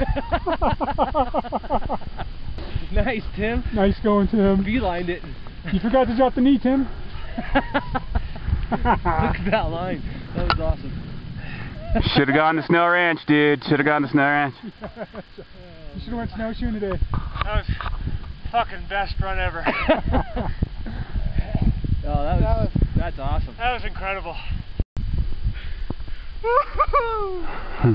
nice, Tim. nice going, Tim. Beelined it. You forgot to drop the knee, Tim. Look at that line. That was awesome. Should have gone to Snow Ranch, dude. Should have gone to Snow Ranch. You should have went snowshoeing today. That was fucking best run ever. Oh, that was, that's awesome. That was incredible. Hmm.